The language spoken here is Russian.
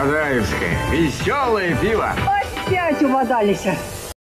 Мадаевское. Веселое пиво. Опять п'ять.